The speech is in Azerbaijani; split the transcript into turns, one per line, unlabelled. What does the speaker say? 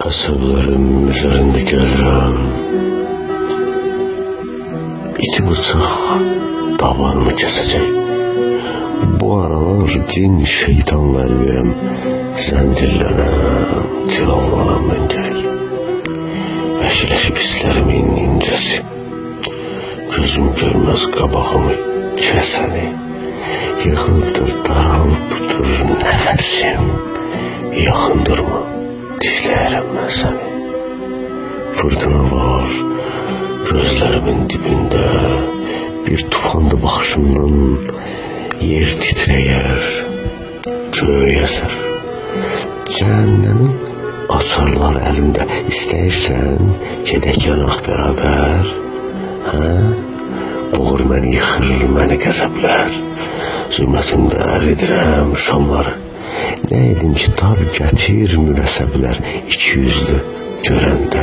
Əsəblərim üzərində gəzirəm İti bıçaq davanımı kəsəcək Bu aralar cin şeytanlar verəm Zəncirlənəm, cilavlanam mən gərək Əşiləşib hisslərimin incəsi Gözüm görməz qabağımı kəsəni Yığılıbdır, daralıbdır nəfəsim Yaxın durma Dişləyərəm mən səni Fırtına var. Gözlərimin dibində Bir tufandı baxışımdan Yer titrəyər. Göy əsər Cəhənnəmin açarlar əlində. İstəyirsən Gedək yanaq bərabər? Hə? Boğur məni yıxır məni qəzəblər. Zülmətimdə əridirəm şamları Nə edim ki, tab gətirmir əsəblər iki yüzlü görəndə